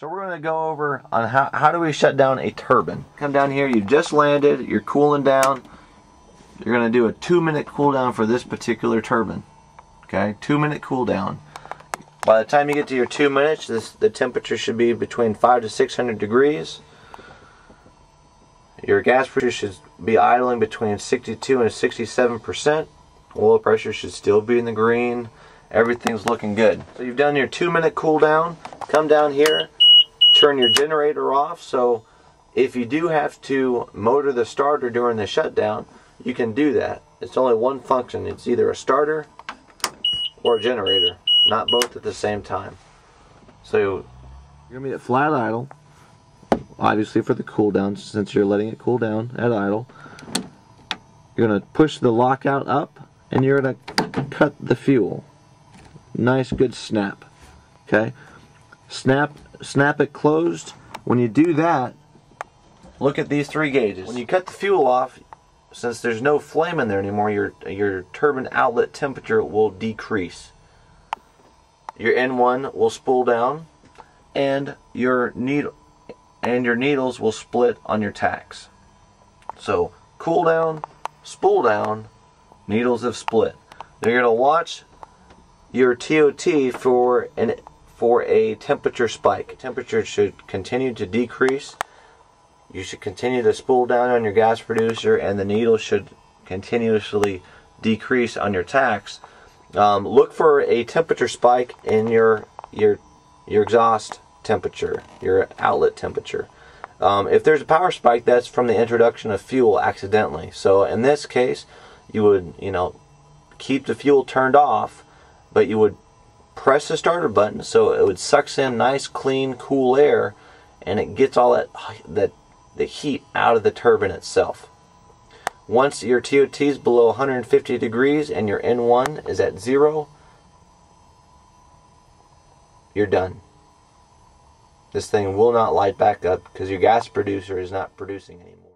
So we're going to go over on how, how do we shut down a turbine. Come down here, You've just landed, you're cooling down. You're going to do a two minute cool down for this particular turbine. Okay, two minute cool down. By the time you get to your two minutes, this, the temperature should be between five to 600 degrees. Your gas producer should be idling between 62 and 67 percent. Oil pressure should still be in the green. Everything's looking good. So you've done your two minute cool down. Come down here, turn your generator off. So if you do have to motor the starter during the shutdown, you can do that. It's only one function. It's either a starter or a generator, not both at the same time. So you're gonna be at flat idle, obviously for the cool down since you're letting it cool down at idle. You're gonna push the lockout up and you're gonna cut the fuel. Nice good snap. Okay? Snap snap it closed. When you do that, look at these three gauges. When you cut the fuel off, since there's no flame in there anymore, your your turbine outlet temperature will decrease. Your N1 will spool down, and your needle and your needles will split on your tachs. So cool down, spool down, needles have split. Now you're going to watch your TOT for an for a temperature spike. Temperature should continue to decrease. You should continue to spool down on your gas producer and the needle should continuously decrease on your tachs. Um, look for a temperature spike in your your your exhaust temperature, your outlet temperature. Um, if there's a power spike, that's from the introduction of fuel accidentally. So in this case, you would, you know, keep the fuel turned off, but you would press the starter button so it would sucks in nice, clean, cool air, and it gets all that that the heat out of the turbine itself. Once your TOT is below 150 degrees and your N1 is at zero, you're done. This thing will not light back up because your gas producer is not producing anymore.